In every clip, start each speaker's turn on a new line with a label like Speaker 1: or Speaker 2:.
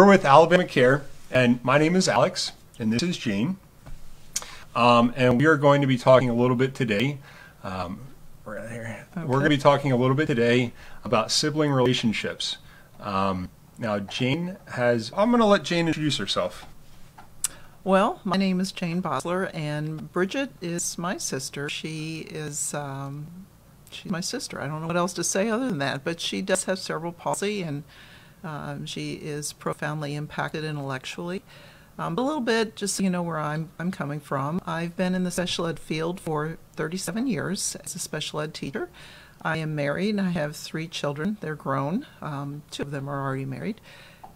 Speaker 1: We're with Alabama Care, and my name is Alex, and this is Jane. Um, and we are going to be talking a little bit today. Um, right here. We're going to be talking a little bit today about sibling relationships. Um, now, Jane has. I'm going to let Jane introduce herself.
Speaker 2: Well, my name is Jane Bosler, and Bridget is my sister. She is um, she's my sister. I don't know what else to say other than that, but she does have cerebral palsy, and um, she is profoundly impacted intellectually. Um, a little bit, just so you know where I'm, I'm coming from. I've been in the special ed field for 37 years as a special ed teacher. I am married. And I have three children. They're grown. Um, two of them are already married.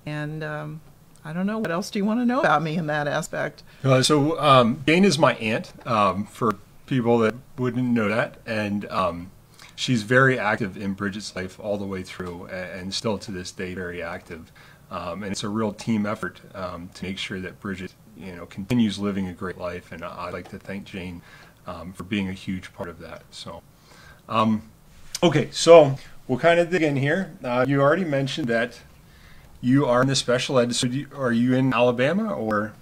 Speaker 2: And um, I don't know. What else do you want to know about me in that aspect?
Speaker 1: Uh, so, um, Jane is my aunt, um, for people that wouldn't know that. And um, she's very active in Bridget's life all the way through, and, still to this day, very active. Um, and it's a real team effort um, to make sure that Bridget, you know, continues living a great life. And I'd like to thank Jane um, for being a huge part of that. So, um, okay, so we'll kind of dig in here. Uh, you already mentioned that you are in the special ed. So, you, are you in Alabama or?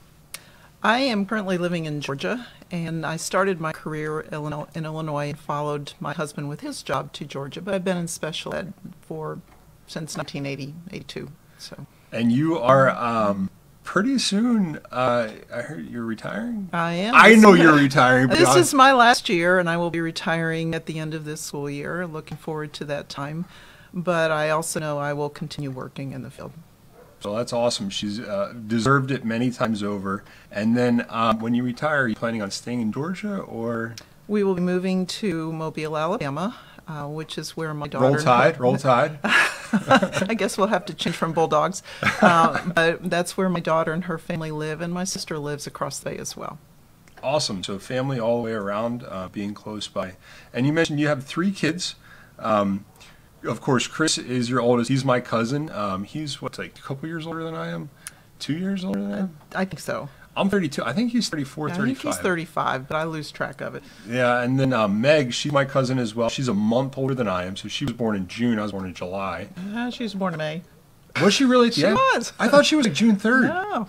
Speaker 2: I am currently living in Georgia, and I started my career in Illinois and followed my husband with his job to Georgia. But I've been in special ed for since 1980, 82. So.
Speaker 1: And you are um, pretty soon. Uh, I heard you're retiring.
Speaker 2: I am.
Speaker 1: I know you're retiring.
Speaker 2: This is my last year, and I will be retiring at the end of this school year. Looking forward to that time. But I also know I will continue working in the field.
Speaker 1: So that's awesome. She's uh, deserved it many times over. And then um, when you retire, are you planning on staying in Georgia or?
Speaker 2: We will be moving to Mobile, Alabama, uh, which is where my daughter.
Speaker 1: Roll Tide, Roll Tide.
Speaker 2: I guess we'll have to change from bulldogs. Uh, but that's where my daughter and her family live, and my sister lives across the bay as well.
Speaker 1: Awesome. So family all the way around, uh, being close by. And you mentioned you have three kids. Um, of course, Chris is your oldest. He's my cousin. Um, he's what's like a couple years older than I am, two years older than I am.
Speaker 2: I think so.
Speaker 1: I'm 32. I think he's 34,
Speaker 2: yeah,
Speaker 1: 35.
Speaker 2: I think he's 35, but I lose track of it.
Speaker 1: Yeah, and then uh, Meg, she's my cousin as well. She's a month older than I am, so she was born in June. I was born in July.
Speaker 2: Uh, she was born in May.
Speaker 1: Was she really?
Speaker 2: She
Speaker 1: yeah.
Speaker 2: was.
Speaker 1: I thought she was like June 3rd.
Speaker 2: No.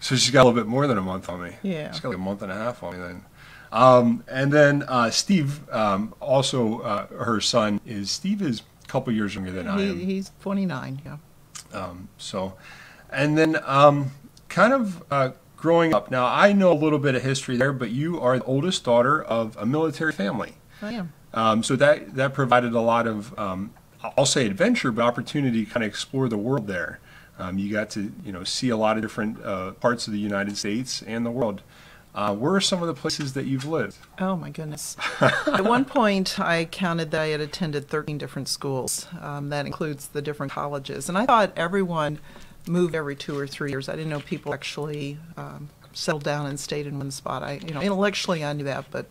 Speaker 1: So she's got a little bit more than a month on me.
Speaker 2: Yeah.
Speaker 1: She's got like a month and a half on me then. Um, and then uh, Steve, um, also uh, her son is Steve is a couple years younger than
Speaker 2: he,
Speaker 1: I am.
Speaker 2: He's 29. Yeah.
Speaker 1: Um, so, and then um, kind of uh, growing up. Now I know a little bit of history there, but you are the oldest daughter of a military family.
Speaker 2: I am.
Speaker 1: Um, so that that provided a lot of um, I'll say adventure, but opportunity to kind of explore the world there. Um, you got to you know see a lot of different uh, parts of the United States and the world. Uh, where are some of the places that you've lived?
Speaker 2: Oh my goodness! At one point, I counted that I had attended 13 different schools. Um, that includes the different colleges, and I thought everyone moved every two or three years. I didn't know people actually um, settled down and stayed in one spot. I, you know, intellectually I knew that, but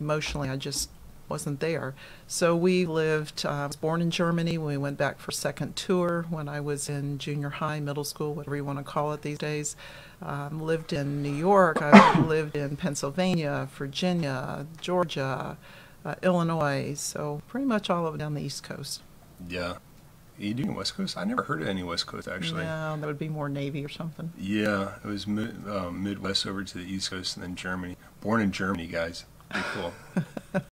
Speaker 2: emotionally I just wasn't there. So we lived, uh, I was born in Germany. We went back for second tour when I was in junior high, middle school, whatever you want to call it these days. Um, lived in New York. I lived in Pennsylvania, Virginia, Georgia, uh, Illinois. So pretty much all over down the East Coast.
Speaker 1: Yeah. Are you doing West Coast? I never heard of any West Coast actually.
Speaker 2: No, that would be more Navy or something.
Speaker 1: Yeah, it was mid, um, Midwest over to the East Coast and then Germany. Born in Germany, guys. Pretty cool.